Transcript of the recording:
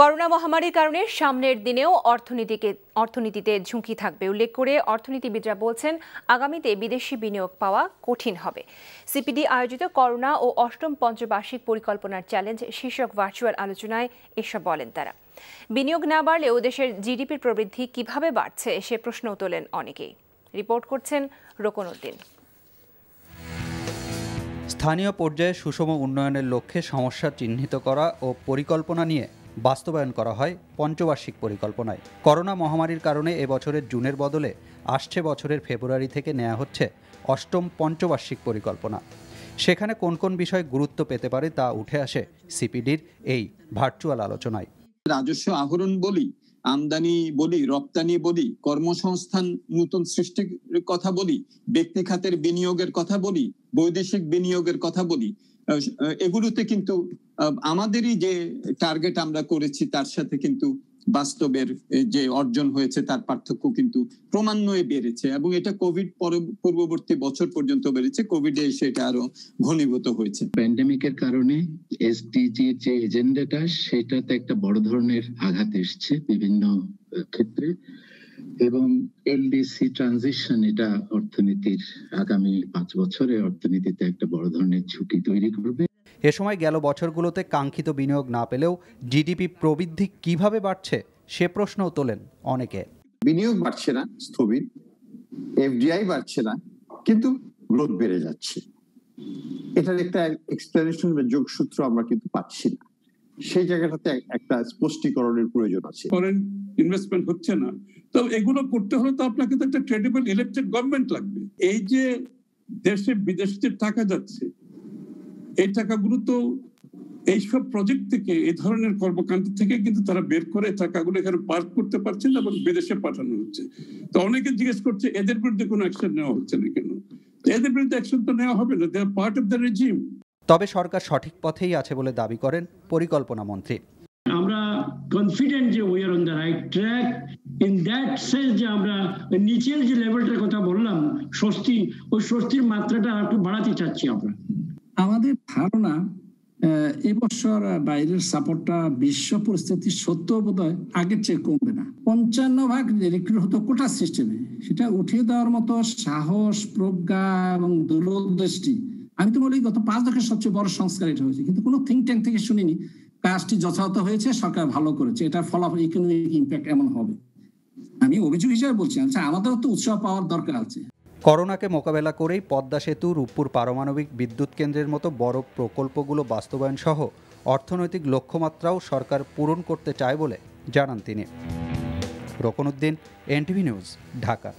Corona মহামারীর কারণে সামনের দিনেও অর্থনীতিকে, অর্থনীতিতে ঝুঁকি থাকবে। উল্লেখ করে অর্থনীতিবিদরা বলছেন, আগামীতে বিদেশি বিনিয়োগ পাওয়া কঠিন হবে। সিপিডি আয়োজিত করোনা ও অষ্টম পঞ্চবার্ষিক পরিকল্পনার চ্যালেঞ্জ শীর্ষক ভার্চুয়াল আলোচনায় এসব বলেন তারা। বিনিয়োগ না বাড়লেও দেশের জিডিপির প্রবৃদ্ধি কীভাবে বাড়ছে, সে প্রশ্নও তোলেন অনেকেই। রিপোর্ট করছেন রোকন উদ্দিন। স্থানীয় পর্যায়ে সুষম উন্নয়নের লক্ষ্যে সমস্যা চিহ্নিত করা ও পরিকল্পনা নিয়ে বাস্তবায়ন করা হয় পঞ্চবার্ষিক পরিকল্পনায়। করোনা মহামারীর কারণে এবছরের জুনের বদলে আসছে বছরের ফেব্রুয়ারি থেকে নেওয়া হচ্ছে অষ্টম পঞ্চবার্ষিক পরিকল্পনা। সেখানে কোন কোন বিষয় গুরুত্ব পেতে পারে তা উঠে আসে সিপিডির এই ভার্চুয়াল আলোচনায়। রাজস্ব আহরণ বলি, আমদানি বলি, রপ্তানি বলি, কর্মসংস্থান নতুন সৃষ্টির কথা বলি, ব্যক্তি খাতের বিনিয়োগের কথা বলি, বৈদেশিক বিনিয়োগের কথা বলি এগুলোতে কিন্তু আমাদেরই যে টার্গেট আমরা করেছি, তার সাথে কিন্তু বাস্তবের যে অর্জন হয়েছে, তার পার্থক্য কিন্তু ক্রমান্বয়ে বেড়েছে এবং এটা কোভিড পূর্ববর্তী বছর পর্যন্ত বেড়েছে। কোভিডে এসে এটা আরও ঘনীভূত হয়েছে। প্যান্ডেমিকের কারণে এসডিজি যে এজেন্ডাটা সেটাতে একটা বড় ধরনের আঘাত এসছে বিভিন্ন ক্ষেত্রে। এবং এলডিসি ট্রানজিশন এটা অর্থনীতির আগামী পাঁচ বছরে অর্থনীতিতে একটা বড় ধরনের ঝুঁকি তৈরি করবে। এ সময় গেল বছরগুলোতে কাঙ্ক্ষিত বিনিয়োগ না পেলেও জিডিপি প্রবৃদ্ধি কীভাবে বাড়ছে সে প্রশ্নও তোলেন অনেকে। বিনিয়োগ বাড়ছে না স্থবির। এফডিআই বাড়ছে না কিন্তু গ্রোথ বেড়ে যাচ্ছে। এটার একটা এক্সপ্লেনেশন বা যোগসূত্র আমরা কিন্তু পাচ্ছি না। সেই জায়গাটাতে একটা স্পষ্টীকরণের প্রয়োজন আছে। ফরেন ইনভেস্টমেন্ট হচ্ছে না। তো এগুলো করতে হলে তো আপনাকে তো একটা ক্রেডিবল ইলেকটেড গভর্নমেন্ট লাগবে। এই যে দেশে, বিদেশে টাকা যাচ্ছে, এই টাকাগুলো তো এইসব প্রজেক্ট থেকে, এই ধরনের কর্মকাণ্ড থেকে কিন্তু তারা বের করে টাকাগুলো এখানে পার্ক করতে পারছেন এবং বিদেশে পাঠানো হচ্ছে। তো অনেকে জিজ্ঞেস করছে, এদের বিরুদ্ধে কোনো অ্যাকশন নেওয়া হচ্ছে না কেন? এদের বিরুদ্ধে অ্যাকশন তো নেওয়া হবে না they are part of the regime তবে সরকার সঠিক পথেই আছে বলে দাবি করেন পরিকল্পনা মন্ত্রী। কনফিডেন্ট যে we are on the right track in that sense যে আমরা নিচের যে লেভেলটার কথা বললাম, স্বস্তি, ওই স্বস্তির মাত্রাটা একটু বাড়াতে চাচ্ছি আমরা। আমাদের ধারণা এবছর বাইরের সাপোর্টটা বিশ্ব পরিস্থিতি সত্য বোধ হয় আগের চেয়ে কমবে না। পঞ্চান্ন ভাগ রিক্রুট হতো কোটা সিস্টেমে সেটা উঠিয়ে দেওয়ার মতো সাহস, প্রজ্ঞা এবং দূরদৃষ্টি আমি তো বলি গত পাঁচ দশকের সবচেয়ে বড় সংস্কার এটা হয়েছে। কিন্তু কোনো থিঙ্ক ট্যাঙ্ক থেকে শুনিনি। কাজটি যথাযথ হয়েছে, সরকার ভালো করেছে। এটা ফলাফল ইকোনমিক ইম্প্যাক্ট এমন হবে। আমি অভিযোগ হিসেবে বলছি আচ্ছা আমাদেরও তো উৎসাহ পাওয়ার দরকার আছে। করোনাকে মোকাবেলা করেই পদ্মা সেতু, রূপপুর পারমাণবিক বিদ্যুৎ কেন্দ্রের মতো বড় প্রকল্পগুলো বাস্তবায়ন সহ অর্থনৈতিক লক্ষ্যমাত্রাও সরকার পূরণ করতে চায় বলে জানান তিনি। Roknuddin NTV news, Dhaka.